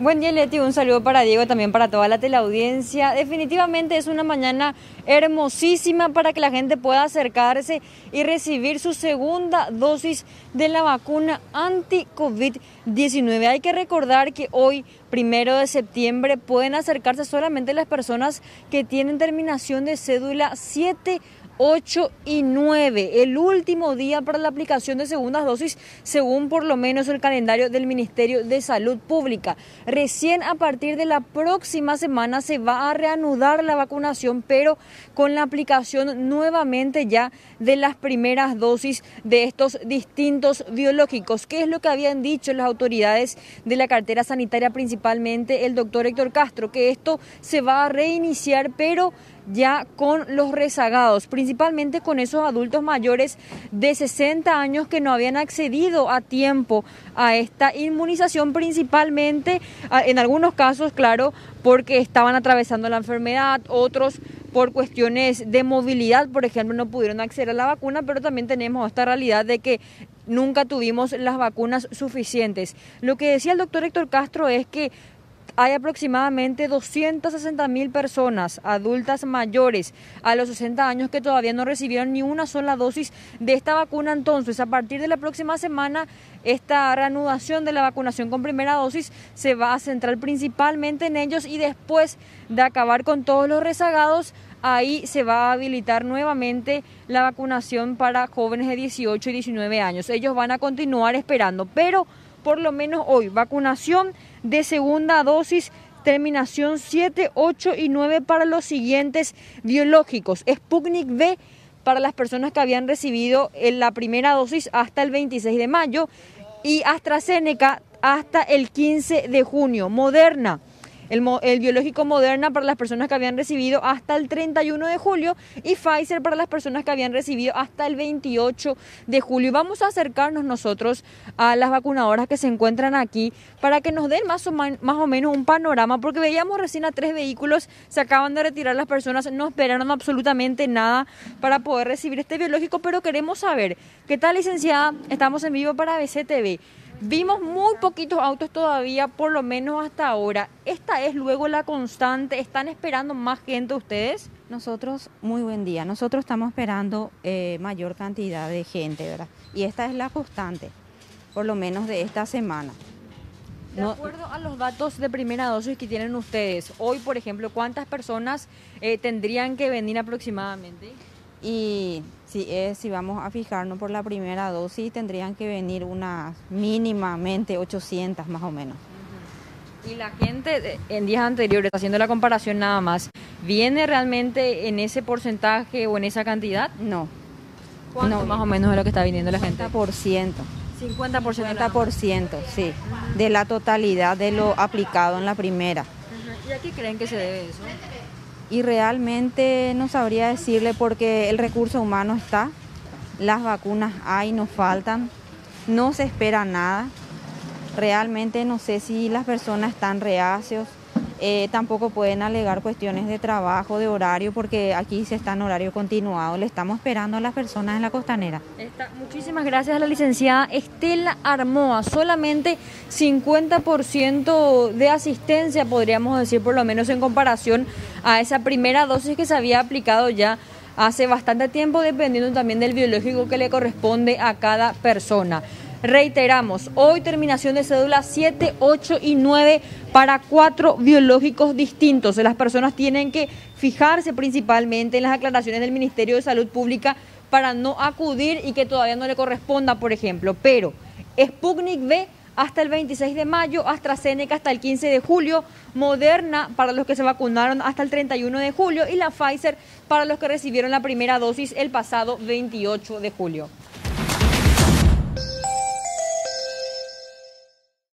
Buen día Leti, un saludo para Diego, también para toda la teleaudiencia. Definitivamente es una mañana hermosísima para que la gente pueda acercarse y recibir su segunda dosis de la vacuna anti-COVID-19. Hay que recordar que hoy, primero de septiembre, pueden acercarse solamente las personas que tienen terminación de cédula 7 8 y 9, el último día para la aplicación de segundas dosis, según por lo menos el calendario del Ministerio de Salud Pública. Recién a partir de la próxima semana se va a reanudar la vacunación, pero con la aplicación nuevamente ya de las primeras dosis de estos distintos biológicos. ¿Qué es lo que habían dicho las autoridades de la cartera sanitaria, principalmente el doctor Héctor Castro? Que esto se va a reiniciar, pero ya con los rezagados, principalmente con esos adultos mayores de 60 años que no habían accedido a tiempo a esta inmunización, principalmente en algunos casos, claro, porque estaban atravesando la enfermedad, otros por cuestiones de movilidad, por ejemplo, no pudieron acceder a la vacuna, pero también tenemos esta realidad de que nunca tuvimos las vacunas suficientes. Lo que decía el doctor Héctor Castro es que hay aproximadamente 260 mil personas adultas mayores a los 60 años que todavía no recibieron ni una sola dosis de esta vacuna. Entonces, a partir de la próxima semana, esta reanudación de la vacunación con primera dosis se va a centrar principalmente en ellos y después de acabar con todos los rezagados, ahí se va a habilitar nuevamente la vacunación para jóvenes de 18 y 19 años. Ellos van a continuar esperando, pero por lo menos hoy, vacunación de segunda dosis, terminación 7, 8 y 9 para los siguientes biológicos. Sputnik V para las personas que habían recibido la primera dosis hasta el 26 de mayo y AstraZeneca hasta el 15 de junio. Moderna el, biológico Moderna para las personas que habían recibido hasta el 31 de julio y Pfizer para las personas que habían recibido hasta el 28 de julio. Y vamos a acercarnos nosotros a las vacunadoras que se encuentran aquí para que nos den más o, más o menos un panorama, porque veíamos recién a tres vehículos, se acaban de retirar las personas, no esperaron absolutamente nada para poder recibir este biológico, pero queremos saber, ¿qué tal licenciada? Estamos en vivo para BCTV. Vimos muy poquitos autos todavía, por lo menos hasta ahora. ¿Esta es luego la constante? ¿Están esperando más gente ustedes? Nosotros, muy buen día. Nosotros estamos esperando eh, mayor cantidad de gente, ¿verdad? Y esta es la constante, por lo menos de esta semana. De acuerdo a los datos de primera dosis que tienen ustedes, hoy, por ejemplo, ¿cuántas personas eh, tendrían que venir aproximadamente? Y si, es, si vamos a fijarnos por la primera dosis, tendrían que venir unas mínimamente 800 más o menos. Y la gente en días anteriores, haciendo la comparación nada más, ¿viene realmente en ese porcentaje o en esa cantidad? No. ¿Cuánto más o menos es lo que está viniendo la gente? 50%. 50%. 50%, sí, de la totalidad de lo aplicado en la primera. ¿Y a qué creen que se debe eso? Y realmente no sabría decirle porque el recurso humano está, las vacunas hay, nos faltan, no se espera nada. Realmente no sé si las personas están reacios, eh, tampoco pueden alegar cuestiones de trabajo, de horario, porque aquí se está en horario continuado. Le estamos esperando a las personas en la costanera. muchísimas gracias a la licenciada Estela Armoa. Solamente 50% de asistencia, podríamos decir, por lo menos en comparación a esa primera dosis que se había aplicado ya hace bastante tiempo, dependiendo también del biológico que le corresponde a cada persona. Reiteramos, hoy terminación de cédula 7, 8 y 9 para cuatro biológicos distintos. Las personas tienen que fijarse principalmente en las aclaraciones del Ministerio de Salud Pública para no acudir y que todavía no le corresponda, por ejemplo. Pero Sputnik V hasta el 26 de mayo, AstraZeneca hasta el 15 de julio, Moderna para los que se vacunaron hasta el 31 de julio y la Pfizer para los que recibieron la primera dosis el pasado 28 de julio.